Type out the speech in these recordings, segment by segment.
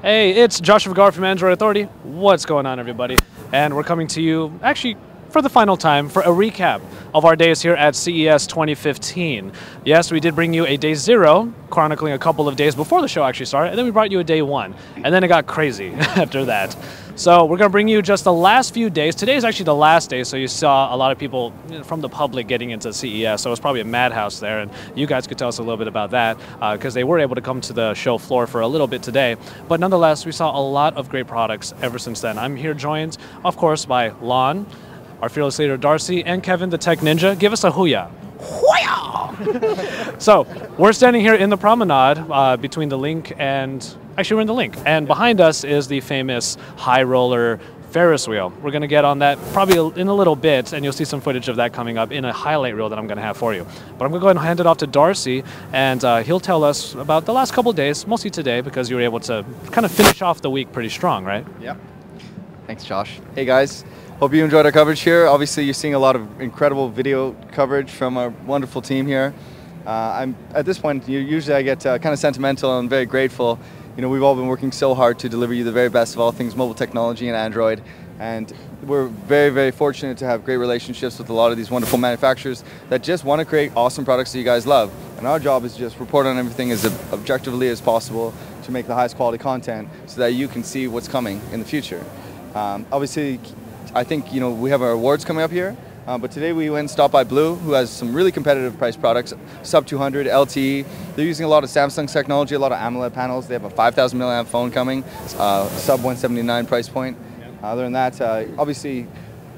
Hey, it's Josh Vergara from Android Authority. What's going on, everybody? And we're coming to you actually for the final time for a recap of our days here at CES 2015. Yes, we did bring you a day zero, chronicling a couple of days before the show actually started, and then we brought you a day one, and then it got crazy after that. So we're going to bring you just the last few days. Today is actually the last day, so you saw a lot of people from the public getting into CES, so it was probably a madhouse there, and you guys could tell us a little bit about that, because uh, they were able to come to the show floor for a little bit today. But nonetheless, we saw a lot of great products ever since then. I'm here joined, of course, by Lanh, our fearless leader Darcy, and Kevin the Tech Ninja. Give us a hooyah. Hooyah! so, we're standing here in the promenade uh, between the LINQ and. Actually, we're in the LINQ. And behind us is the famous high roller Ferris wheel. We're going to get on that probably in a little bit, and you'll see some footage of that coming up in a highlight reel that I'm going to have for you. But I'm going to go ahead and hand it off to Darcy, and uh, he'll tell us about the last couple days, mostly today, because you were able to kind of finish off the week pretty strong, right? Yep. Thanks, Josh. Hey, guys. Hope you enjoyed our coverage here. Obviously, you're seeing a lot of incredible video coverage from our wonderful team here. Uh, I'm at this point. Usually, I get uh, kind of sentimental and very grateful. You know, we've all been working so hard to deliver you the very best of all things mobile technology and Android, and we're very, very fortunate to have great relationships with a lot of these wonderful manufacturers that just want to create awesome products that you guys love. And our job is just report on everything as objectively as possible to make the highest quality content so that you can see what's coming in the future. Um, obviously, I think you know we have our awards coming up here. Uh, but today we went stopped by BLU, who has some really competitive price products, sub 200 LTE. They're using a lot of Samsung technology, a lot of AMOLED panels. They have a 5,000 milliamp phone coming, uh, sub 179 price point. Other than that, uh, obviously,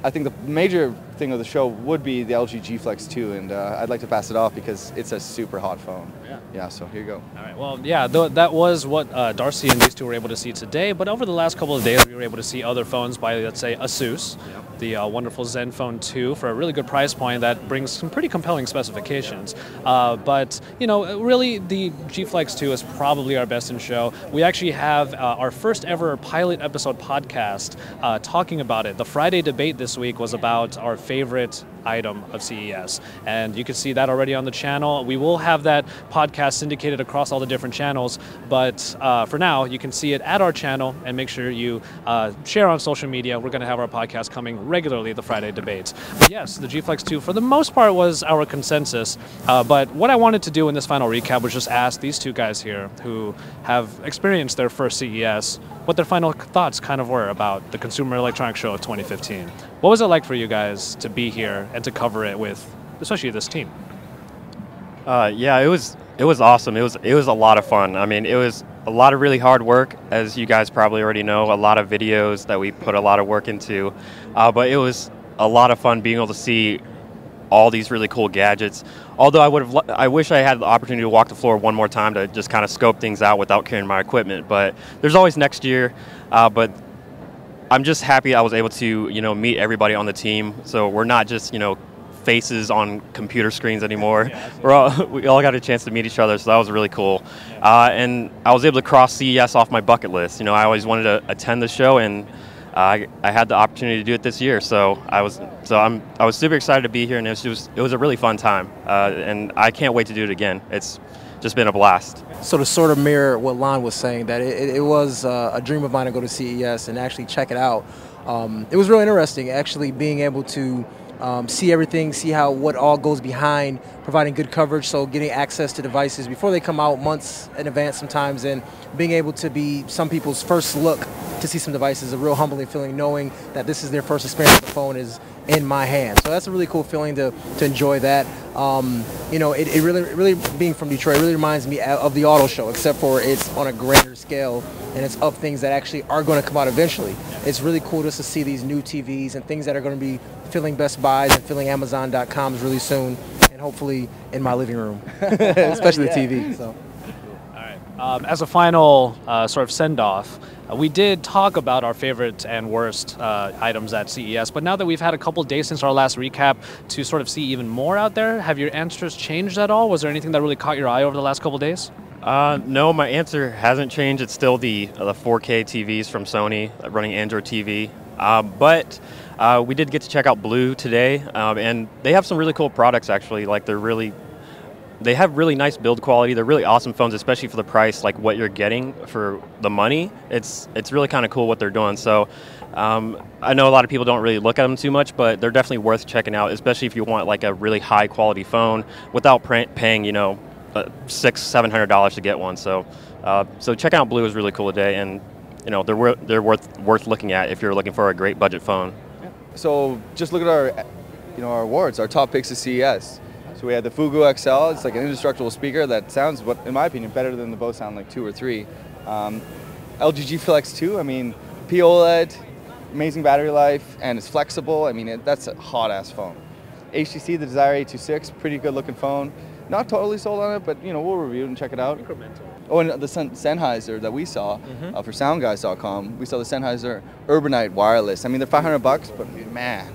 I think the major thing of the show would be the LG G Flex 2, and uh, I'd like to pass it off because it's a super hot phone. Yeah. Yeah. So here you go. All right. Well, yeah, th- that was what uh, Darcy and these two were able to see today. But over the last couple of days, we were able to see other phones by, let's say, ASUS. The uh, wonderful Zenfone 2 for a really good price point that brings some pretty compelling specifications. Uh, but, you know, really the G Flex 2 is probably our best in show. We actually have uh, our first ever pilot episode podcast uh, talking about it. The Friday debate this week was about our favorite item of CES. And you can see that already on the channel. We will have that podcast syndicated across all the different channels, but uh, for now, you can see it at our channel and make sure you uh, share on social media. We're going to have our podcast coming regularly, the Friday debates. But yes, the G Flex 2, for the most part, was our consensus. Uh, but what I wanted to do in this final recap was just ask these two guys here who have experienced their first CES what their final thoughts kind of were about the Consumer Electronics Show of 2015. What was it like for you guys to be here and to cover it with, especially this team? Uh, yeah, it was it was awesome. It was it was a lot of fun. I mean, it was a lot of really hard work, as you guys probably already know. A lot of videos that we put a lot of work into, uh, but it was a lot of fun being able to see all these really cool gadgets. Although I would have, I wish I had the opportunity to walk the floor one more time to just kind of scope things out without carrying my equipment. But there's always next year. Uh, but I'm just happy I was able to, you know, meet everybody on the team. So we're not just, you know, faces on computer screens anymore. Yeah, we're all, we all got a chance to meet each other, so that was really cool. Yeah. Uh, and I was able to cross CES off my bucket list. You know, I always wanted to attend the show and I, I had the opportunity to do it this year, so I was so I'm I was super excited to be here, and it was just, it was a really fun time, uh, and I can't wait to do it again. It's just been a blast. So to sort of mirror what Lanh was saying, that it, it was uh, a dream of mine to go to CES and actually check it out. Um, it was really interesting, actually being able to um, see everything, see how what all goes behind providing good coverage. So getting access to devices before they come out months in advance sometimes, and being able to be some people's first look to see some devices, a real humbling feeling, knowing that this is their first experience with the phone is in my hand. So that's a really cool feeling to, to enjoy that. Um, you know, it, it really, really being from Detroit really reminds me of the auto show, except for it's on a grander scale and it's of things that actually are going to come out eventually. It's really cool just to see these new TVs and things that are going to be filling Best Buys and filling Amazon.coms really soon, and hopefully in my living room, especially yeah. the TV. So. Um, as a final uh, sort of send off, uh, we did talk about our favorite and worst uh, items at CES, but now that we've had a couple days since our last recap to sort of see even more out there, have your answers changed at all? Was there anything that really caught your eye over the last couple days? Uh, no, my answer hasn't changed. It's still the uh, the 4K TVs from Sony uh, running Android TV. But we did get to check out BLU today, um, and they have some really cool products actually. Like they're really they have really nice build quality. They're really awesome phones, especially for the price, like what you're getting for the money. It's it's really kind of cool what they're doing. So. Um, I know a lot of people don't really look at them too much, but they're definitely worth checking out, especially if you want like a really high quality phone without paying, you know, uh, six, seven hundred dollars to get one. So, uh, so check out BLU is really cool today, and you know they're they're worth worth looking at if you're looking for a great budget phone. So just look at our, you know, our awards, our top picks of CES. So we had the Fugoo XL. It's like an indestructible speaker that sounds, what in my opinion, better than the Bose SoundLink two or three. Um, LG G Flex 2. I mean, POLED, amazing battery life, and it's flexible. I mean, it, that's a hot ass phone. HTC, the Desire 826, pretty good looking phone. Not totally sold on it, but you know we'll review it and check it out. Incremental. Oh, and the Sen- Sennheiser that we saw Mhm. uh, for SoundGuys.com, we saw the Sennheiser Urbanite wireless. I mean, they're 500 bucks, but man,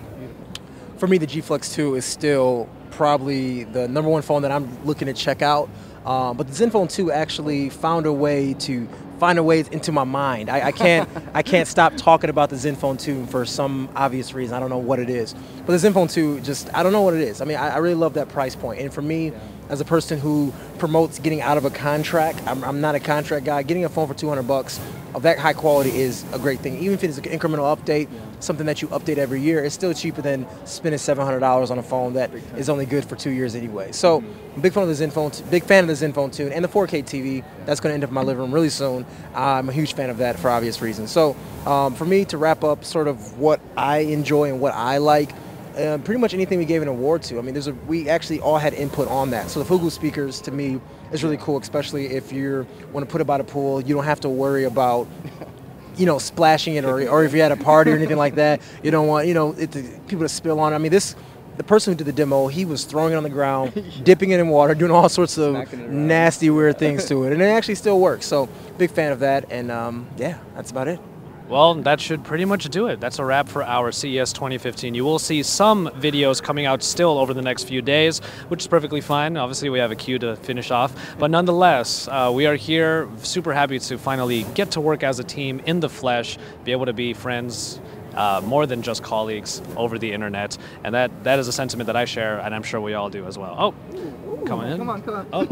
For me, the G Flex 2 is still probably the number one phone that I'm looking to check out. Uh, but the Zenfone 2 actually found a way to find a way into my mind. I, I can't I can't stop talking about the Zenfone 2 for some obvious reason. I don't know what it is. But the Zenfone 2 just I don't know what it is. I mean, I, I really love that price point. And for me, as a person who promotes getting out of a contract, I'm, I'm not a contract guy. Getting a phone for 200 bucks of that high quality is a great thing. Even if it is an incremental update, something that you update every year, it's still cheaper than spending $700 on a phone that is only good for two years anyway. So, I'm a big fan of the Zenfone, t- big fan of the Zenfone 2 and the 4K TV. That's going to end up in my living room really soon. I'm a huge fan of that for obvious reasons. So, um, for me to wrap up, sort of what I enjoy and what I like. Uh, pretty much anything we gave an award to. I mean, there's a we actually all had input on that. So the Fugoo speakers to me is really cool, especially if you want to put it by the pool. You don't have to worry about you know splashing it, or, or if you're at a party or anything like that. You don't want you know it to, people to spill on. it. I mean, this the person who did the demo, he was throwing it on the ground, dipping it in water, doing all sorts of Smacking it around. nasty, weird things to it, and it actually still works. So big fan of that, and um, yeah, that's about it. Well, that should pretty much do it. That's a wrap for our CES 2015. You will see some videos coming out still over the next few days, which is perfectly fine. Obviously, we have a queue to finish off. But nonetheless, uh, we are here, super happy to finally get to work as a team in the flesh, be able to be friends. Uh, more than just colleagues over the internet, and that that is a sentiment that I share, and I'm sure we all do as well. Oh, coming in. come on, come on. Oh,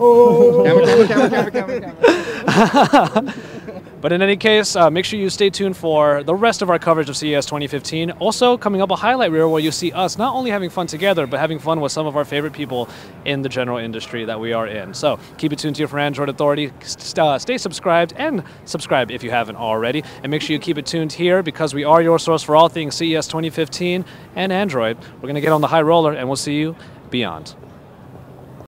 oh. camera, camera, camera, camera, camera, camera. But in any case, uh, make sure you stay tuned for the rest of our coverage of CES 2015. Also, coming up a highlight reel where you see us not only having fun together, but having fun with some of our favorite people in the general industry that we are in. So keep it tuned to your for Android Authority. St- uh, stay subscribed and subscribe if you haven't already. And make sure you keep it tuned here because we are your source for all things CES 2015 and Android. We're going to get on the high roller and we'll see you beyond.